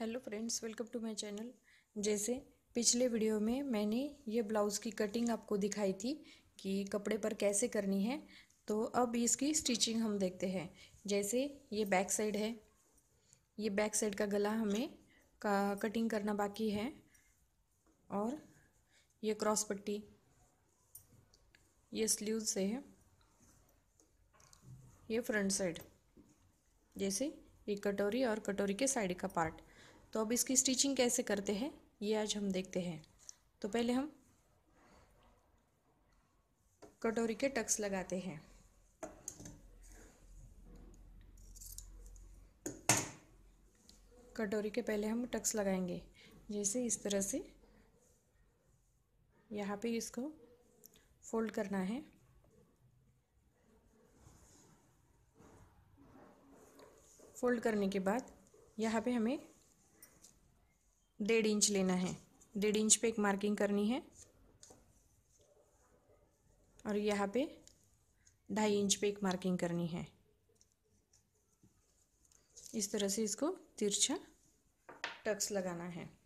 Hello friends, welcome to my channel. जैसे पिछले video में मैंने ये ब्लाउज़ की कटिंग आपको दिखाई थी कि कपड़े पर कैसे करनी है तो अब इसकी स्टिचिंग हम देखते हैं। जैसे ये बैक साइड है, ये बैक साइड का गला हमें का कटिंग करना बाकी है और ये क्रॉस पट्टी, ये स्लीव से है, ये फ्रंट साइड। जैसे ये कटोरी और कटोरी के साइड का पार्ट। तो अब इसकी स्टिचिंग कैसे करते हैं, ये आज हम देखते हैं। तो पहले हम कटोरी के टक्स लगाते हैं। कटोरी के पहले हम टक्स लगाएँगे, जैसे इस तरह से। यहाँ पे इसको फोल्ड करना है। फोल्ड करने के बाद यहाँ पे हमें डेढ़ इंच लेना है। डेढ़ इंच पे एक मार्किंग करनी है। और यहाँ पे ढाई इंच पे एक मार्किंग करनी है। इस तरह से इसको तिरछा टक्स लगाना है।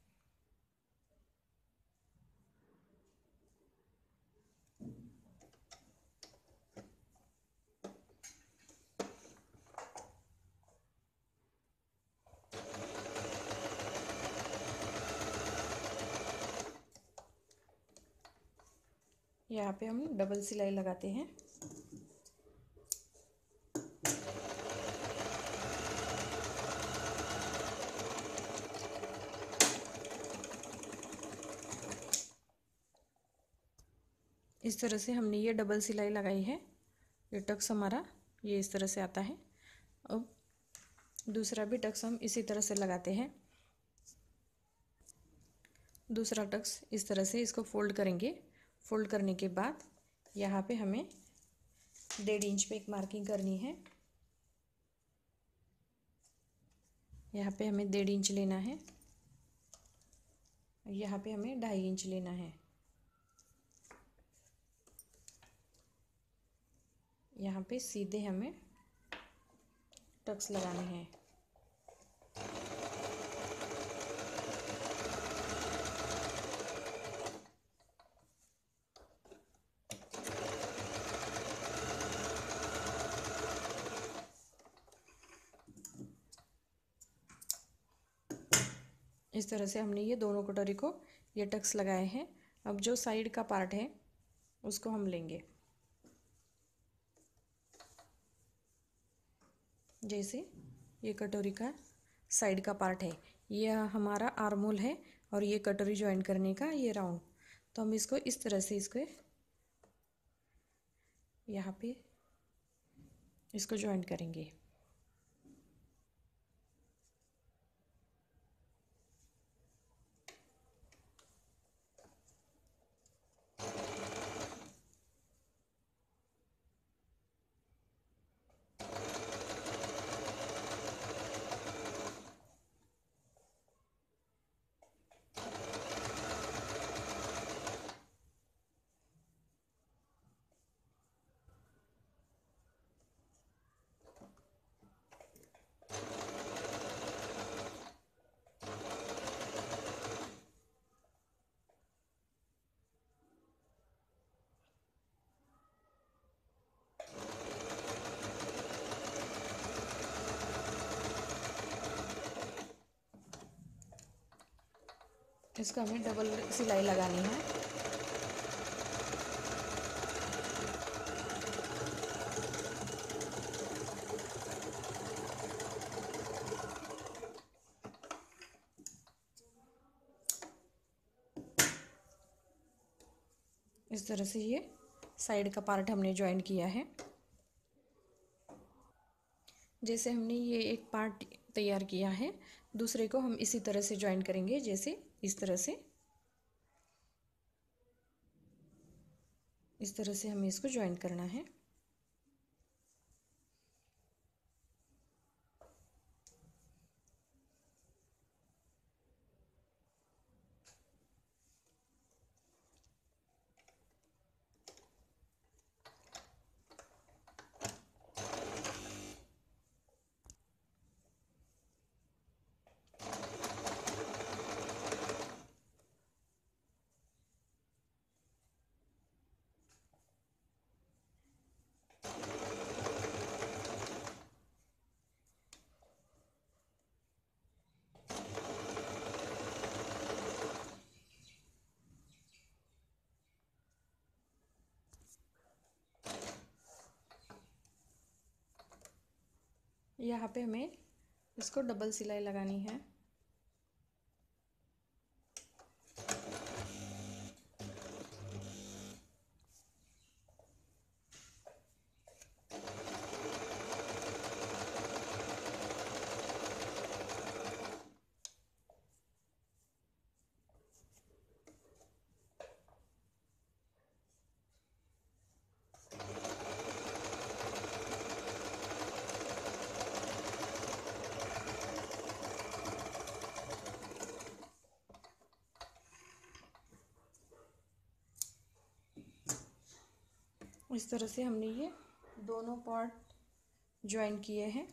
यहाँ पे हम डबल सिलाई लगाते हैं। इस तरह से हमने ये डबल सिलाई लगाई है। ये टक्स हमारा, ये इस तरह से आता है। अब दूसरा भी टक्स हम इसी तरह से लगाते हैं। दूसरा टक्स इस तरह से इसको फोल्ड करेंगे। फोल्ड करने के बाद यहाँ पे हमें डेढ़ इंच पे एक मार्किंग करनी है। यहाँ पे हमें डेढ़ इंच लेना है। यहाँ पे हमें ढाई इंच लेना है। यहाँ पे सीधे हमें टक्स लगाने हैं। इस तरह से हमने ये दोनों कटोरी को ये टक्स लगाए हैं। अब जो साइड का पार्ट है, उसको हम लेंगे। जैसे ये कटोरी का साइड का पार्ट है। ये हमारा आर्मोल है और ये कटोरी ज्वाइन करने का ये राउंड तो हम इसको इस तरह से इसको यहाँ पे इसको ज्वाइन करेंगे। इसको हमें डबल सिलाई लगानी है। इस तरह से ये साइड का पार्ट हमने ज्वाइन किया है। जैसे हमने ये एक पार्ट तैयार किया है, दूसरे को हम इसी तरह से ज्वाइन करेंगे, जैसे इस तरह से। इस तरह से हमें इसको ज्वाइन करना है। यहाँ पे हमें इसको डबल सिलाई लगानी है। इस तरह से हमने ये दोनों पार्ट ज्वाइन किए हैं।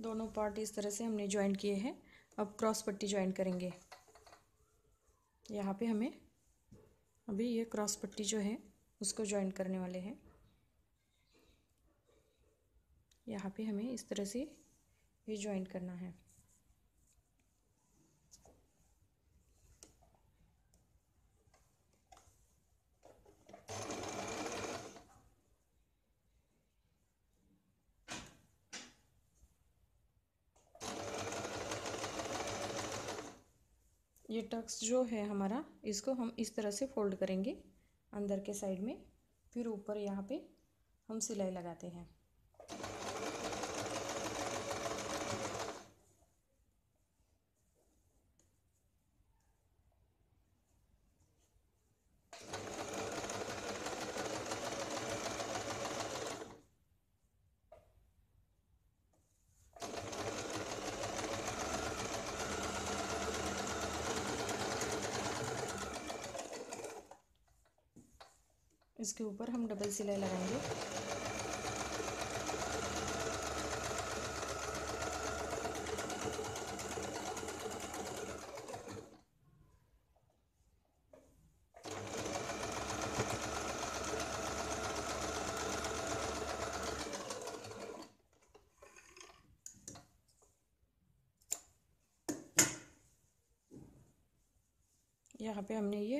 दोनों पार्ट इस तरह से हमने ज्वाइन किए हैं। अब क्रॉस पट्टी ज्वाइन करेंगे। यहाँ पे हमें अभी ये क्रॉस पट्टी जो है, उसको ज्वाइन करने वाले हैं। यहाँ पे हमें इस तरह से ये ज्वाइन करना है। ये टक्स जो है हमारा, इसको हम इस तरह से फोल्ड करेंगे अंदर के साइड में, फिर ऊपर यहाँ पे हम सिलाई लगाते हैं। इसके ऊपर हम डबल सिलाई लगाएँगे। यहाँ पे हमने ये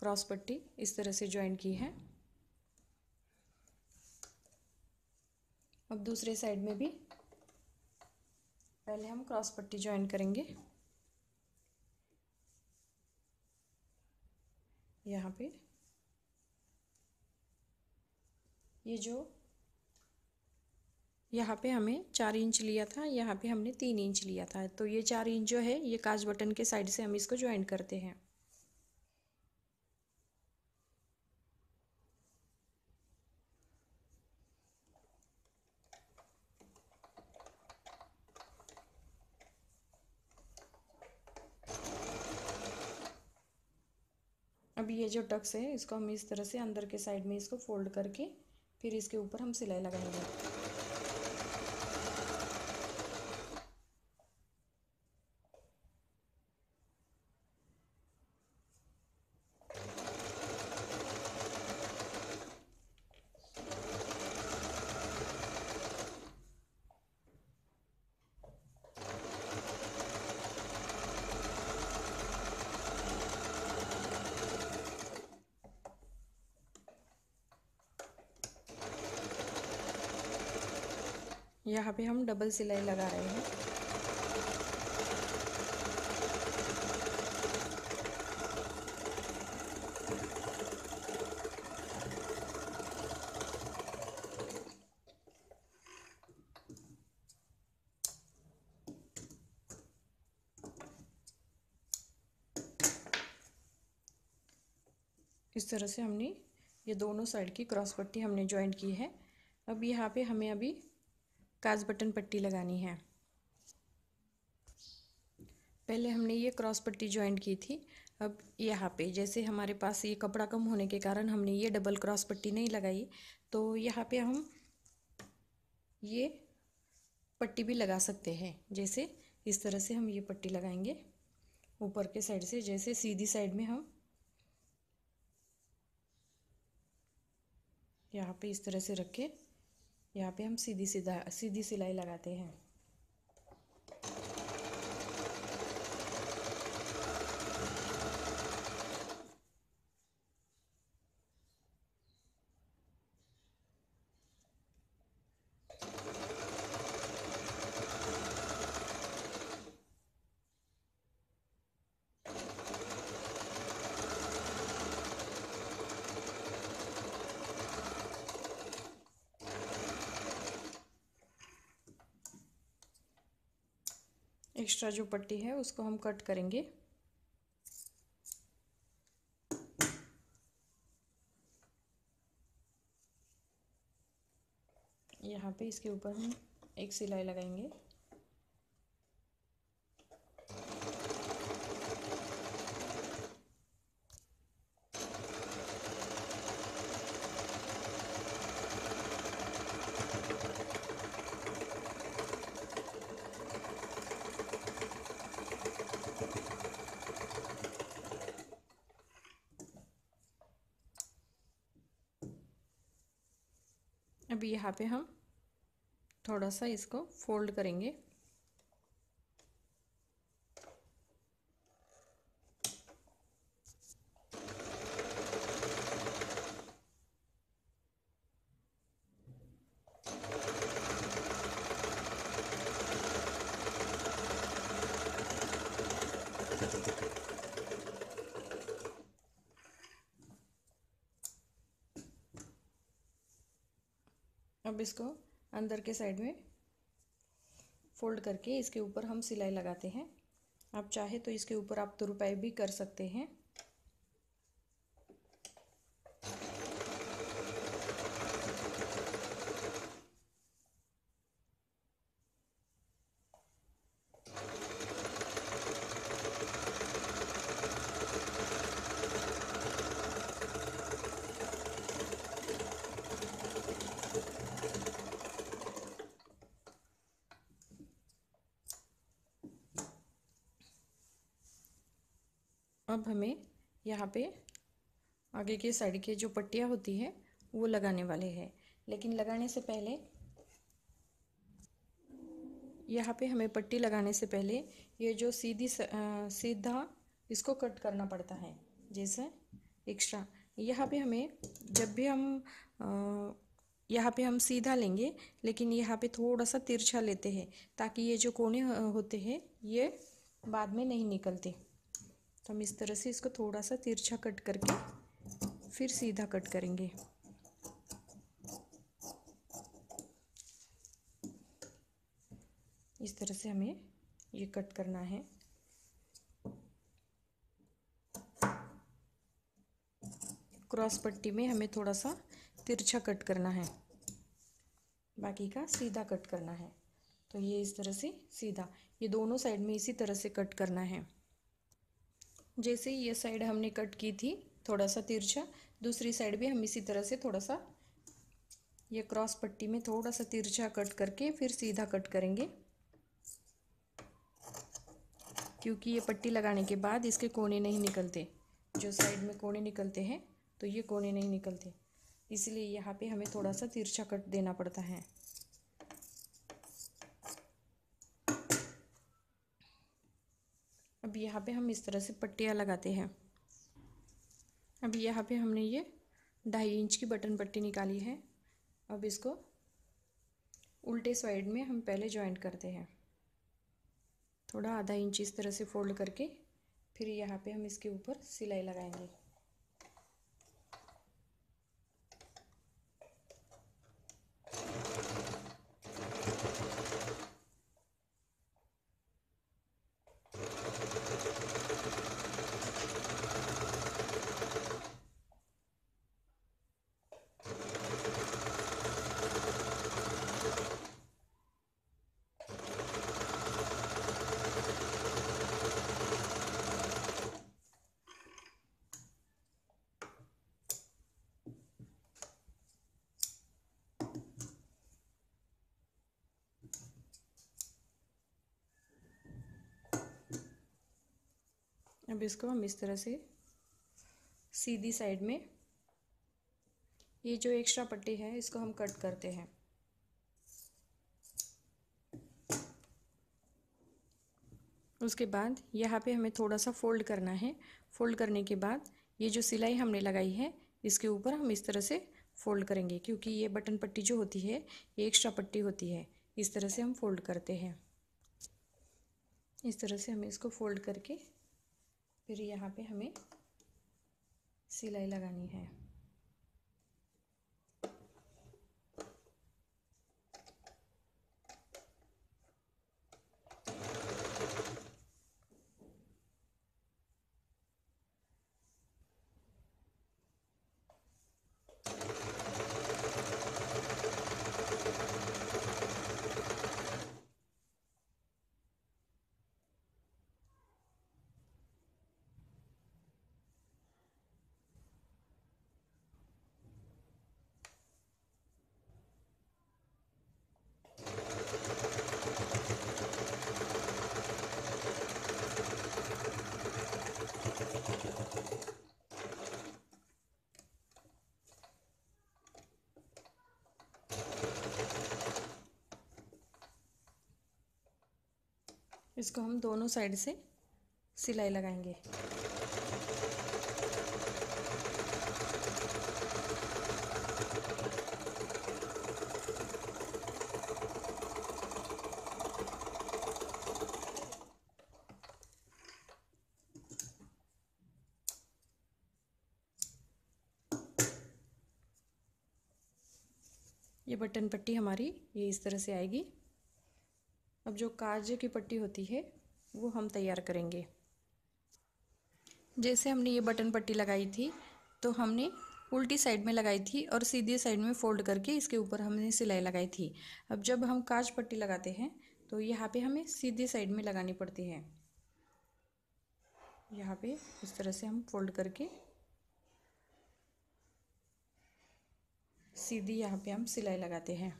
क्रॉस पट्टी इस तरह से ज्वाइन की है अब दूसरे साइड में भी। पहले हम क्रॉस पट्टी ज्वाइन करेंगे। यहाँ पे। ये जो, यहाँ पे हमें चार इंच लिया था, यहाँ पे हमने तीन इंच लिया था। तो ये चार इंच जो है, ये काज बटन के साइड से हम इसको ज्वाइन करते हैं अब ये जो टक्स है, इसको हम इस तरह से अंदर के साइड में इसको फोल्ड करके फिर इसके ऊपर हम सिलाई लगाएँगे। यहाँ पे हम डबल सिलाई लगा रहे हैं। इस तरह से हमने ये दोनों साइड की क्रॉस पट्टी हमने ज्वाइन की है। अब यहाँ पे हमें अभी काज बटन पट्टी लगानी है। पहले हमने ये क्रॉस पट्टी ज्वाइन की थी, अब यहाँ पे, जैसे हमारे पास ये कपड़ा कम होने के कारण हमने ये डबल क्रॉस पट्टी नहीं लगाई तो यहाँ पे हम ये पट्टी भी लगा सकते हैं। जैसे इस तरह से हम ये पट्टी लगाएँगे, ऊपर के साइड से, जैसे सीधी साइड में हम यहाँ पे इस तरह से रख। यहाँ पे हम सीधी सीधा सीधी सिलाई लगाते हैं। एक्स्ट्रा जो पट्टी है उसको हम कट करेंगे। यहाँ पे इसके ऊपर हम एक सिलाई लगाएँगे। अभी यहाँ पे हम थोड़ा सा इसको फोल्ड करेंगे। इसको अंदर के साइड में फोल्ड करके इसके ऊपर हम सिलाई लगाते हैं। आप चाहे तो इसके ऊपर आप तुरपाई भी कर सकते हैं। अब हमें यहाँ पे आगे की साइड की जो पट्टियाँ होती है, वो लगाने वाले हैं। लेकिन लगाने से पहले, यहाँ पे हमें पट्टी लगाने से पहले ये जो सीधी सीधा इसको कट करना पड़ता है, जैसे एक्स्ट्रा यहाँ पे हमें जब भी हम यहाँ पे हम सीधा लेंगे, लेकिन यहाँ पे थोड़ा सा तिरछा लेते हैं, ताकि ये जो कोने होते हैं, ये बाद में नहीं निकलते। तो हम इस तरह से इसको थोड़ा सा तिरछा कट करके फिर सीधा कट करेंगे। इस तरह से हमें ये कट करना है। क्रॉस पट्टी में हमें थोड़ा सा तिरछा कट करना है। बाकी का सीधा कट करना है। तो ये इस तरह से सीधा, ये दोनों साइड में इसी तरह से कट करना है। जैसे ये साइड हमने कट की थी थोड़ा सा तिरछा, दूसरी साइड भी हम इसी तरह से थोड़ा सा ये क्रॉस पट्टी में थोड़ा सा तिरछा कट करके फिर सीधा कट करेंगे। क्योंकि ये पट्टी लगाने के बाद इसके कोने नहीं निकलते। जो साइड में कोने निकलते हैं तो ये कोने नहीं निकलते। इसलिए यहाँ पे हमें थोड़ा सा तिरछा कट देना पड़ता है। यहाँ पे हम इस तरह से पट्टियाँ लगाते हैं। अब यहाँ पे हमने ये ढाई इंच की बटन पट्टी निकाली है। अब इसको उल्टे साइड में हम पहले जॉइंट करते हैं। थोड़ा आधा इंच इस तरह से फोल्ड करके फिर यहाँ पे हम इसके ऊपर सिलाई लगाएँगे। अब इसको हम इस तरह से सीधी साइड में ये जो एक्स्ट्रा पट्टी है, इसको हम कट करते हैं। उसके बाद यहाँ पे हमें थोड़ा सा फोल्ड करना है। फोल्ड करने के बाद ये जो सिलाई हमने लगाई है, इसके ऊपर हम इस तरह से फोल्ड करेंगे, क्योंकि ये बटन पट्टी जो होती है, ये एक्स्ट्रा पट्टी होती है। इस तरह से हम फोल्ड करते हैं। इस तरह से हमें इसको फोल्ड करके फिर यहाँ पे हमें सिलाई लगानी है। इसको हम दोनों साइड से सिलाई लगाएँगे। ये बटन पट्टी हमारी ये इस तरह से आएगी। अब जो काज की पट्टी होती है, वो हम तैयार करेंगे। जैसे हमने ये बटन पट्टी लगाई थी तो हमने उल्टी साइड में लगाई थी और सीधी साइड में फोल्ड करके इसके ऊपर हमने सिलाई लगाई थी। अब जब हम काज पट्टी लगाते हैं तो यहाँ पे हमें सीधी साइड में लगानी पड़ती है। यहाँ पे इस तरह से हम फोल्ड करके सीधी यहाँ पे हम सिलाई लगाते हैं।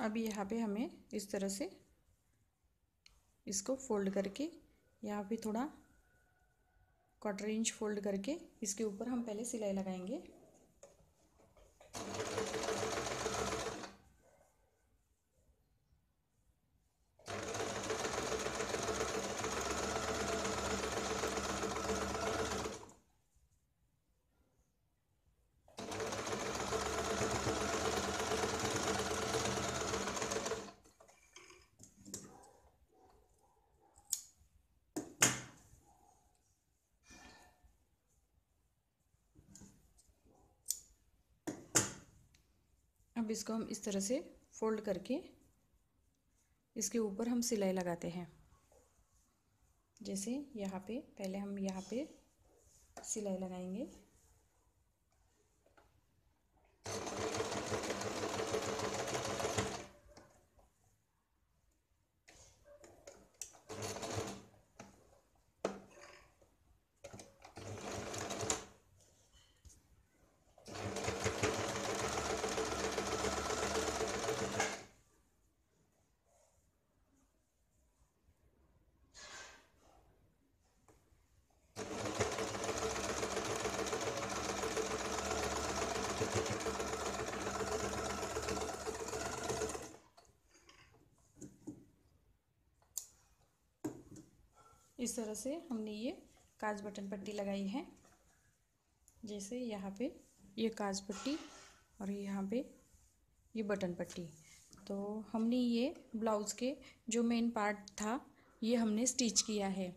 अब यहाँ पे हमें इस तरह से इसको फोल्ड करके, यहाँ पे थोड़ा क्वार्टर इंच फोल्ड करके इसके ऊपर हम पहले सिलाई लगाएँगे। अब इसको हम इस तरह से फोल्ड करके इसके ऊपर हम सिलाई लगाते हैं। जैसे यहाँ पे, पहले हम यहाँ पे सिलाई लगाएँगे। इस तरह से हमने ये काज बटन पट्टी लगाई है। जैसे यहाँ पे ये काज पट्टी और यहाँ पे ये बटन पट्टी। तो हमने ये ब्लाउज़ के जो मेन पार्ट था, ये हमने स्टिच किया है।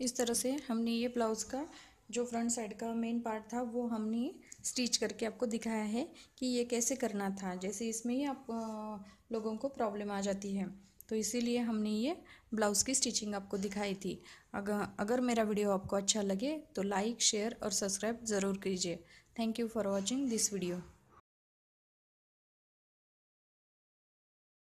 इस तरह से हमने ये ब्लाउज़ का जो फ्रंट साइड का मेन पार्ट था, वो हमने स्टिच करके आपको दिखाया है कि ये कैसे करना था। जैसे इसमें ही आप लोगों को प्रॉब्लम आ जाती है। तो इसीलिए हमने ये ब्लाउज़ की स्टिचिंग आपको दिखाई थी। अगर अगर मेरा वीडियो आपको अच्छा लगे तो लाइक, शेयर और सब्सक्राइब ज़रूर कीजिए। Thank you for watching this video.